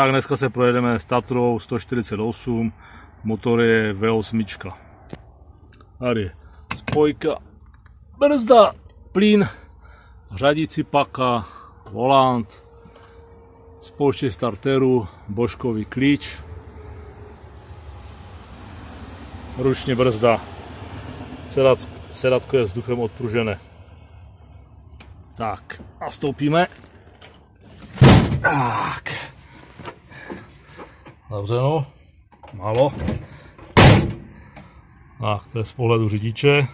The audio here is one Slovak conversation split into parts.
Tak dneska se projedeme s Tatrou 148, motor je V8. Tady spojka, brzda, plyn, řadící paka, volant, spouště starteru, božkový klíč, ručně brzda, sedatko je vzduchem odpružené. Tak, nastoupíme. Tak. Zavřeno. Málo. Tak, to je z pohledu řidiče.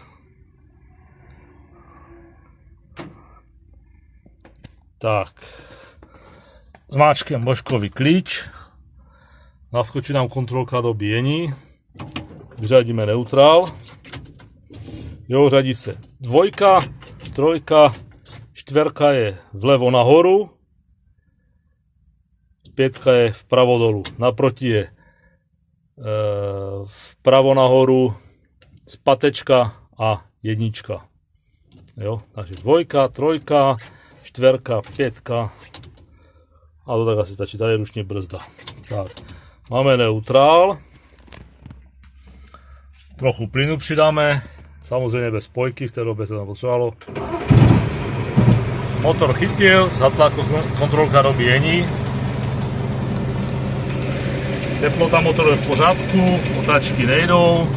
Tak. Zmáčkem božkový klíč. Naskočí nám kontrolka do bíjení. Vyřadíme neutrál. Jo, řadí se dvojka, trojka, čtverka je vlevo nahoru, pětka je vpravo dolu. Naproti je e, vpravo nahoru spatečka a jednička. Jo, takže dvojka, trojka, čtverka, pětka a to tak asi stačí, tady je ručně brzda. Tak, máme neutrál, trochu plynu přidáme, samozřejmě bez spojky, v té době se tam potřebovalo. Motor chytil, zatla kontrolka dobíjení, Teplota motoru je v pořádku, otáčky nejdou.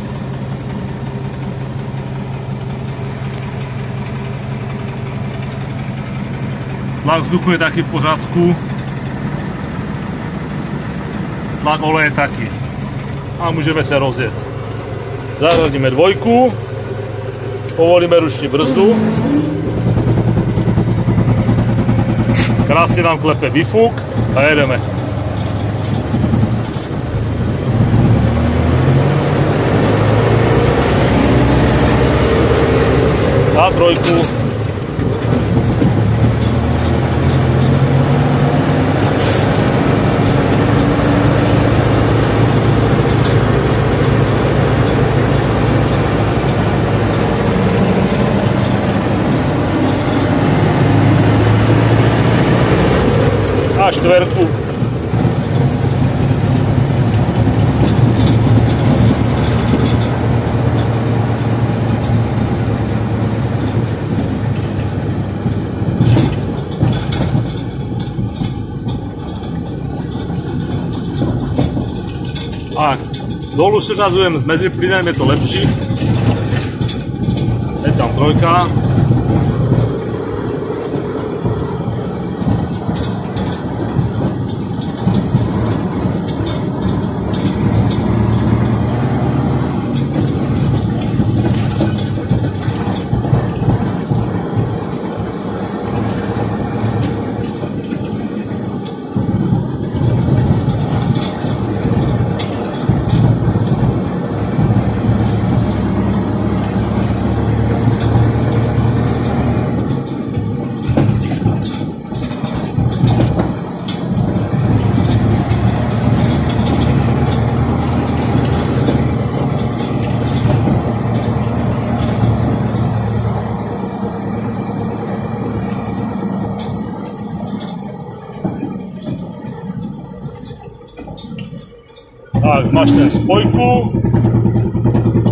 Tlak vzduchu je taky v pořádku. Tlak oleje taky. A můžeme se rozjet. Zařadíme dvojku. Povolíme ruční brzdu. Krásně nám klepe výfuk a jedeme. A trojku. A štverku. A dolu seřazujem s meziplynem, je to lepší. Je tam trojka. Tak, máš ten spojku,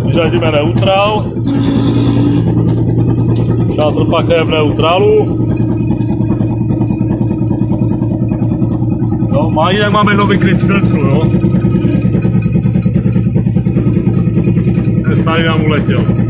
vyřadíme neutrál, je v neutrálu. No, má jinak máme nový kryt filtru, no. Ten starý nám uletěl.